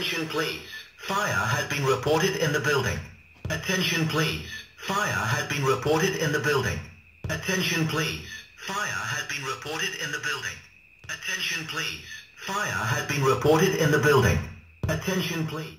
Attention please. Fire has been reported in the building. Attention please. Fire has been reported in the building. Attention please. Fire has been reported in the building. Attention please. Fire has been reported in the building. Attention please.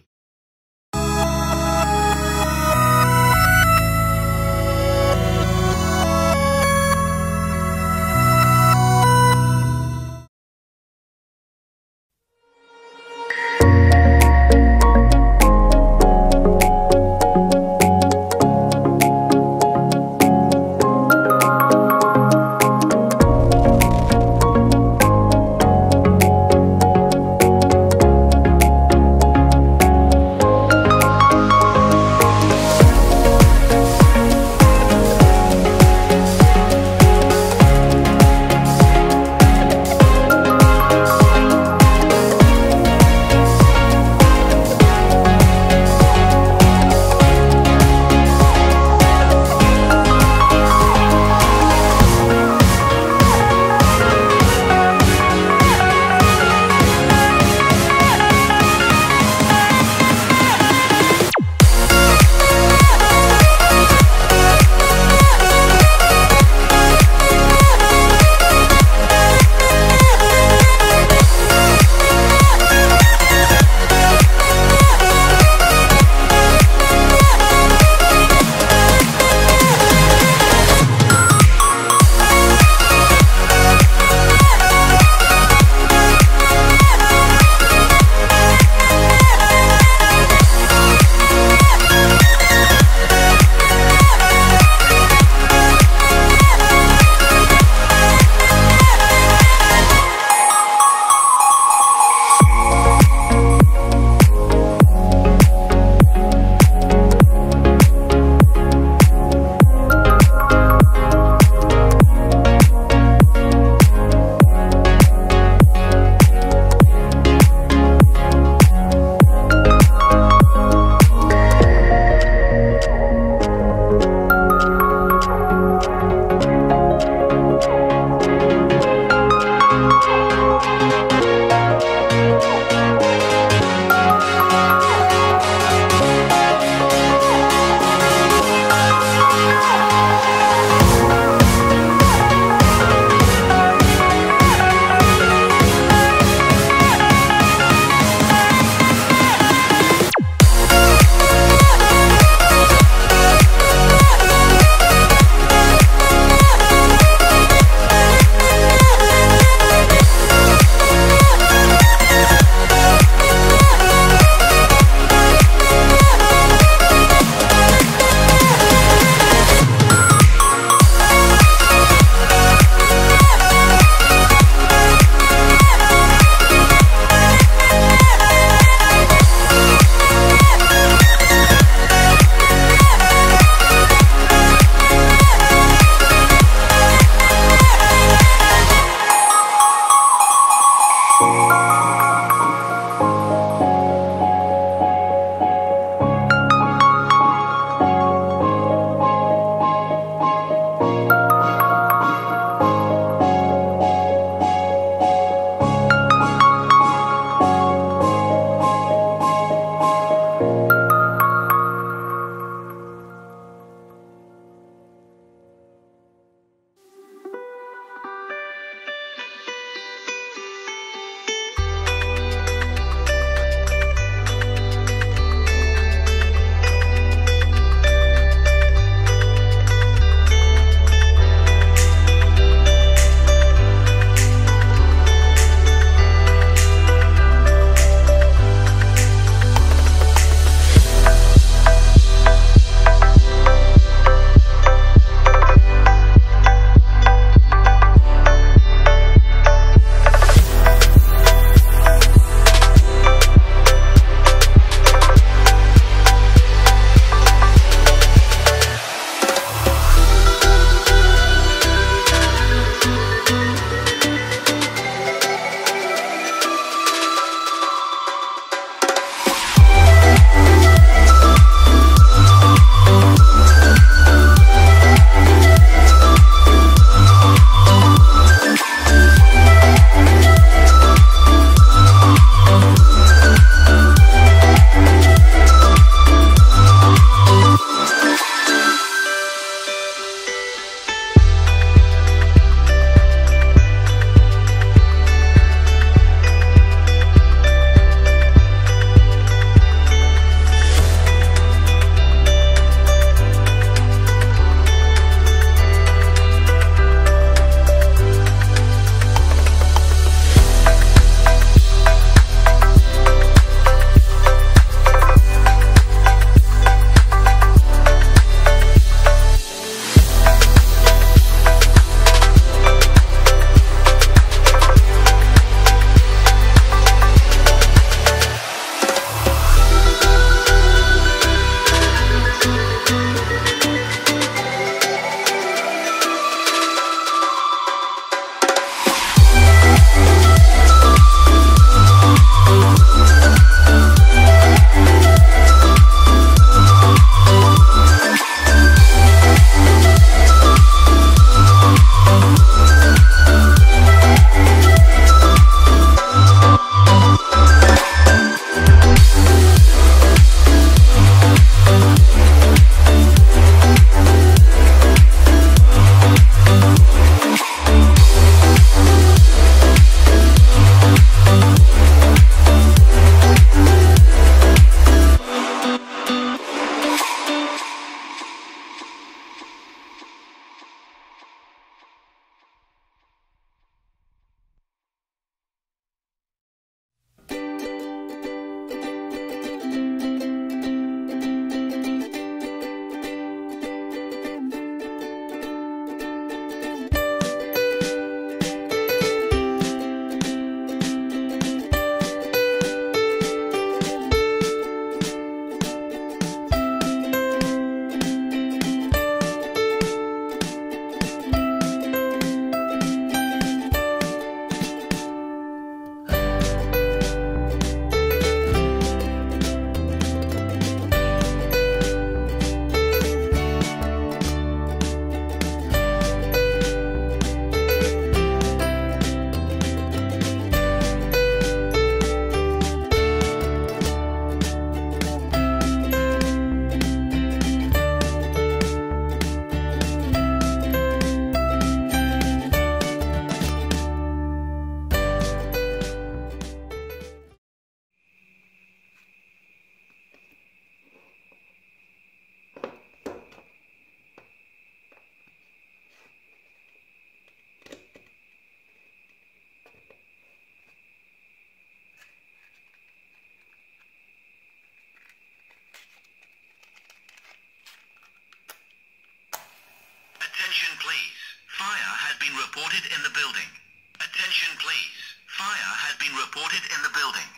The building.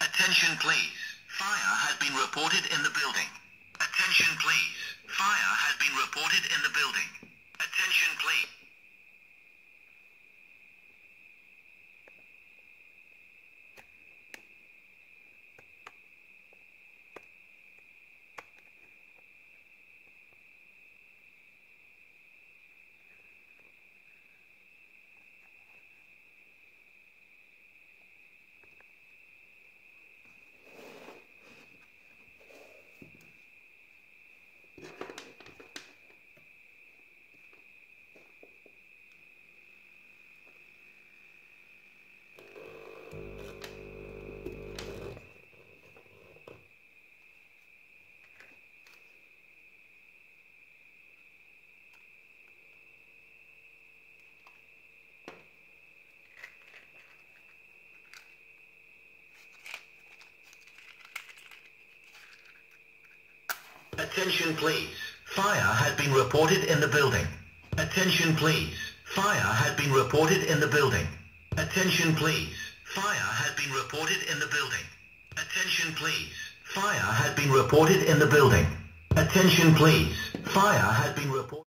Attention please. Fire has been reported in the building. Attention please. Fire has been reported in the building. Attention please. Attention please. Fire has been reported in the building. Attention please. Fire has been reported in the building. Attention please. Fire has been reported in the building. Attention please. Fire has been reported in the building. Attention please. Fire has been reported.